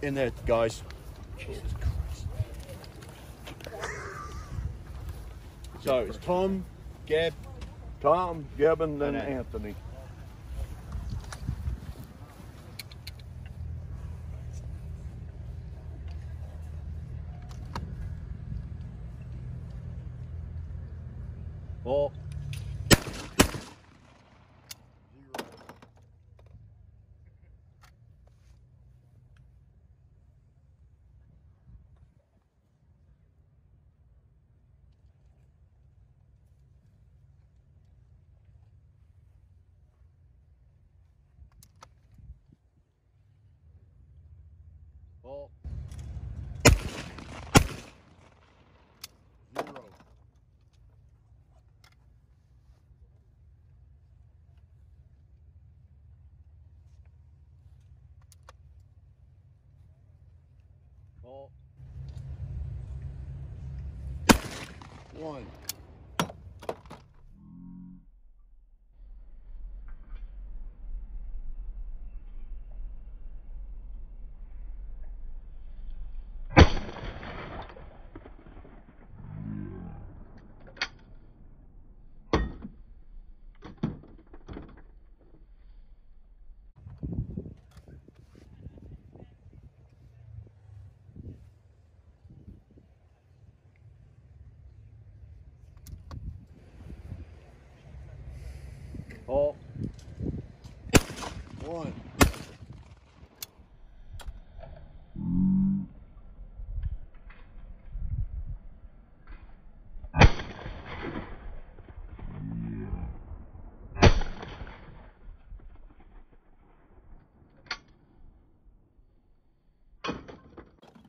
In there, guys. Jesus Christ. So it's Tom, Gab, Tom, then And Anthony. Ball. Ball. Zero. Ball. One. Ball. One.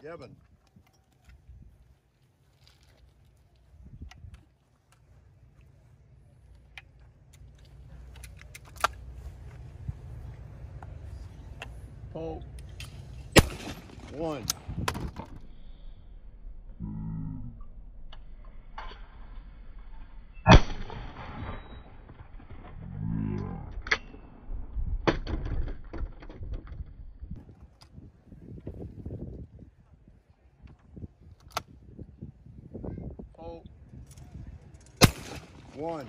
Gebben. Ball. One. Ball. One.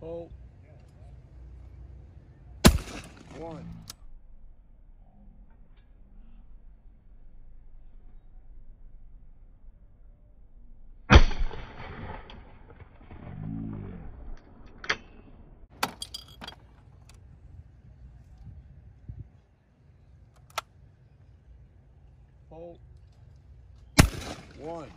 Ball. One. Ball. One.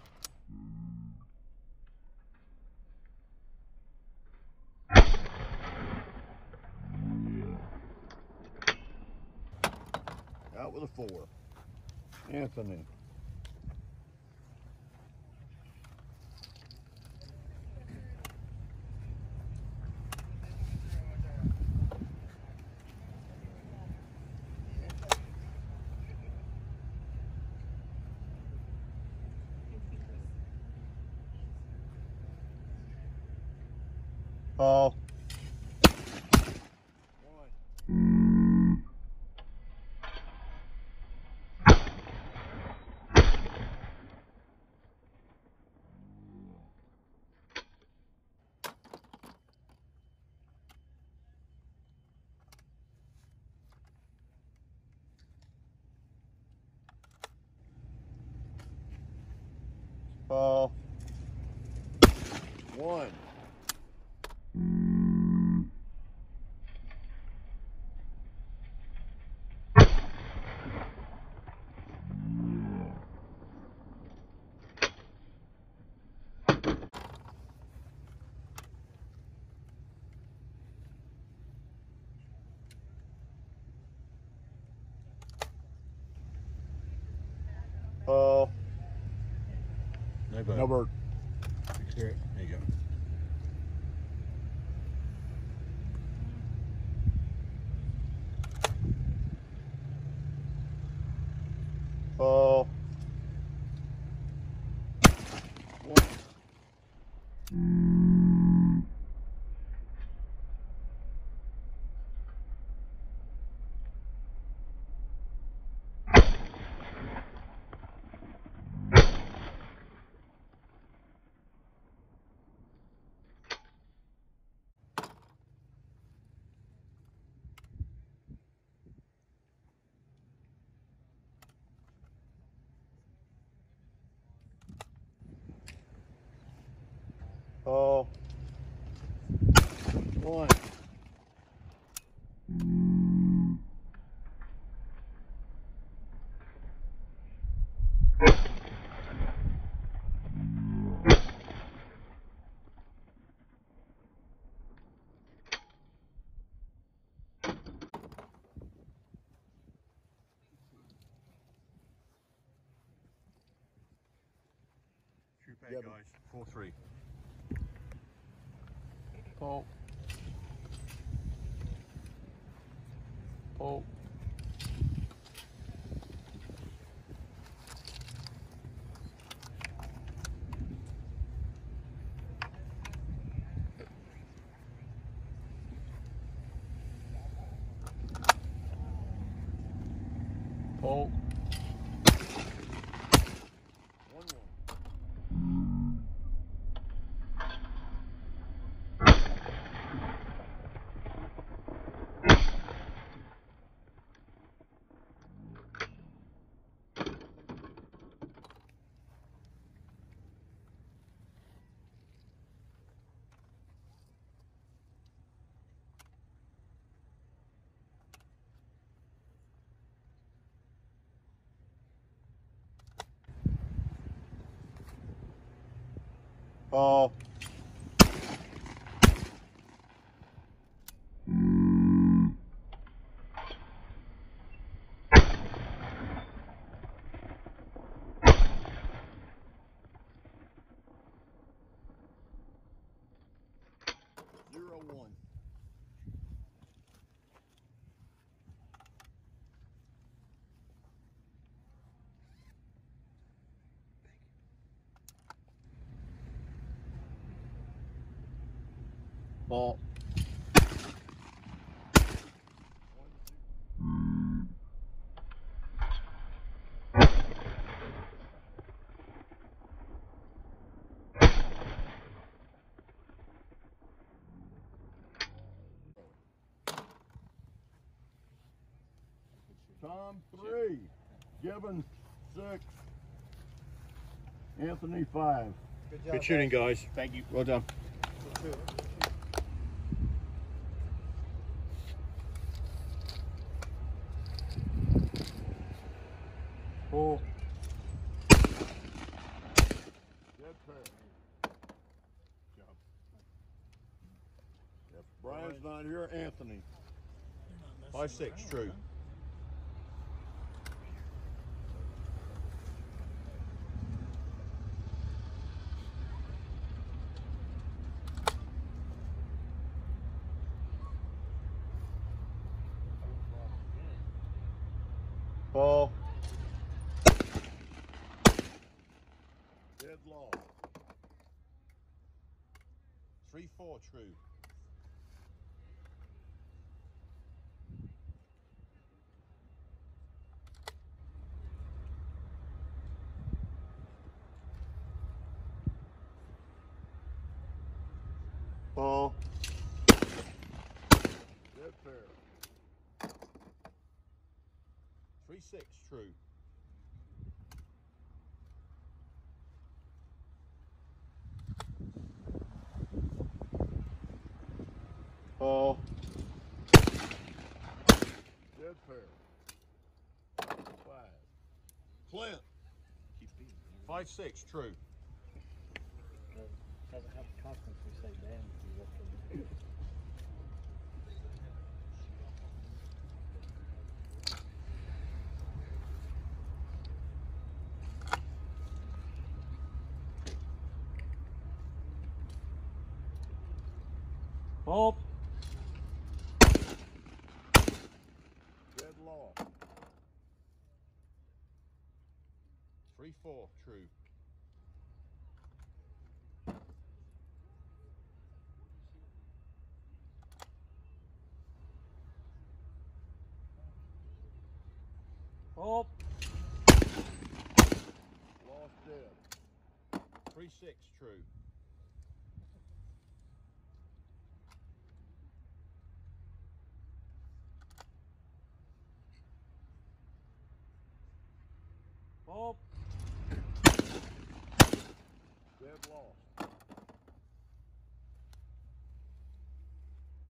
Out with a four. Anthony. Ball. Ball. One. Ball. No bird. No bird. There you go. One. Shoot Yep. guys. Four three. Ball. Ball. Ball. One one. Ball. Zero one. Ball. Tom three. Gebben's six. Anthony five. Good shooting, guys. Thank you. Well done. Ball. Dead fair. If Brian's not here, Anthony. Five six. True. Ball. Dead law. Three four. True. Ball. Dead fair. Three six. True. Ball. Dead fair. Five. Clint. Five six. True. Doesn't have the confidence we say damn if you look at it. Ball. Dead law. Three four. True. Ball. Lost dead. Three six. True. Ball.